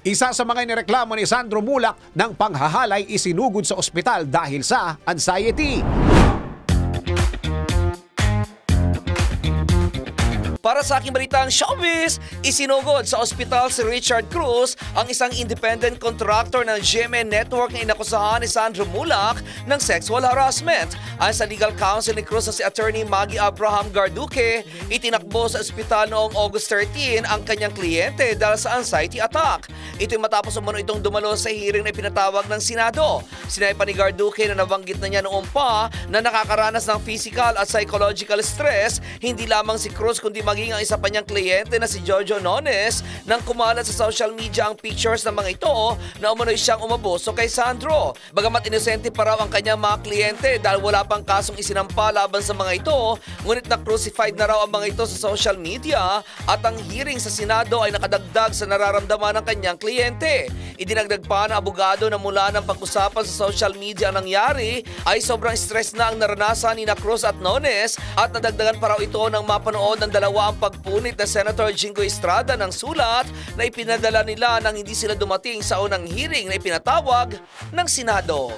Isa sa mga inireklamo ni Sandro Mulak ng panghahalay isinugod sa ospital dahil sa anxiety. Para sa aking balitang showbiz, isinugod sa ospital si Richard Cruz, ang isang independent contractor ng GMA Network na inakusahan ni Sandro Mulak ng sexual harassment. Ayon sa legal counsel ni Cruz na si attorney Maggie Abraham Garduque, itinakbo sa ospital noong August 13 ang kanyang kliyente dahil sa anxiety attack. Ito'y matapos umano itong dumalo sa hearing na pinatawag ng Senado. Sinabi pa ni Garduque na nabanggit na niya noong pa na nakakaranas ng physical at psychological stress, hindi lamang si Cruz kundi maging ang isa pa niyang kliyente na si Jojo Nones nang kumalat sa social media ang pictures ng mga ito na umano'y siyang umaboso kay Sandro. Bagamat inosente pa raw ang kanyang mga kliyente dahil wala pang kasong isinampa laban sa mga ito, ngunit na-crucified na raw ang mga ito sa social media at ang hearing sa Senado ay nakadagdag sa nararamdaman ng kanyang kliyente. Idinagdag pa ng abogado na mula ng pag-usapan sa social media ang nangyari ay sobrang stress na ang naranasan ni na Cruz at Nones at nadagdagan pa raw ito ng mapanood ng dalawa ang pagpunit na Senator Jingo Estrada ng sulat na ipinadala nila nang hindi sila dumating sa unang hearing na ipinatawag ng Senado.